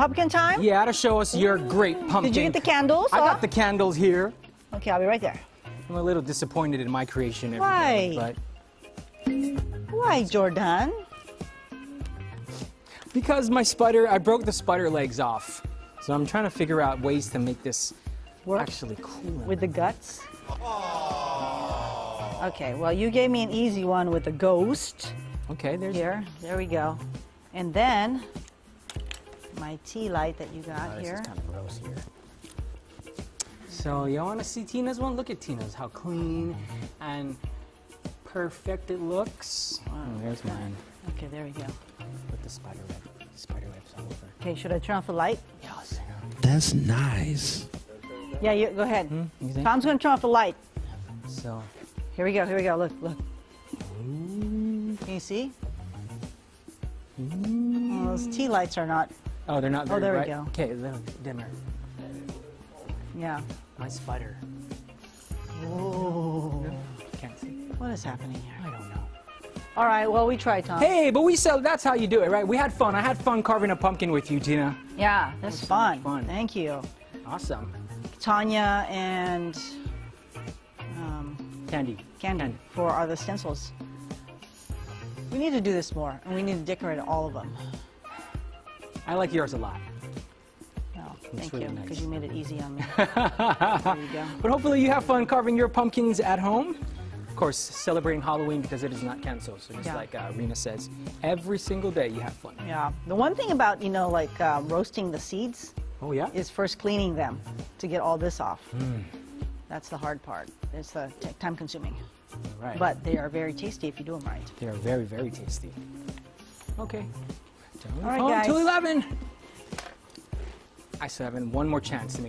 pumpkin time? Yeah, to show us your great pumpkin. Did you get the candles? I huh? got the candles here. Okay, I'll be right there. I'm a little disappointed in my creation. Why? everybody, But Why, Jordan? because my spider, I broke the spider legs off. So I'm trying to figure out ways to make this Work actually cool. with the guts? Oh. Okay, well, you gave me an easy one with the ghost. Okay, there's Here, there we go. And then my tea light that you got Oh, this here. is kind of gross here. So y'all want to see Tina's one? Look at Tina's, how clean and perfect it looks. Oh, there's mine Okay, there we go. with the spider web, spider webs all over. Okay, should I turn off the light? Yeah, I'll see her. That's nice. Yeah, you, go ahead. Hmm, you? Tom's gonna turn off the light. So, Here we go, here we go, look, look. Can you see? Oh, those tea lights are not, oh, they're not Oh, very there we go. Okay, a little dimmer. yeah. My spider. Oh, Can't see. what is happening here? I don't know. All right, well, we tried, Tom. Hey, but we sell. That's how you do it, right? We had fun. I had fun carving a pumpkin with you, Tina. Yeah, that's so fun. much fun. Thank you. Awesome. Tanya and um, Candy. Candy for our the stencils. We need to do this more, and we need to decorate all of them. I like yours a lot. Oh, thank really you, nice. because you made it easy on me. there you go. But hopefully you have fun carving your pumpkins at home. Of course, celebrating Halloween because it is not canceled. So just Yeah. like uh, Rena says, every single day you have fun. Yeah. The one thing about, you know, like uh, roasting the seeds Oh yeah. is first cleaning them to get all this off. Hmm. That's the hard part. It's the time consuming. right. But they are very tasty if you do them right. they are very very tasty. Okay. All right, guys. Till eleven. I still have one more chance to make.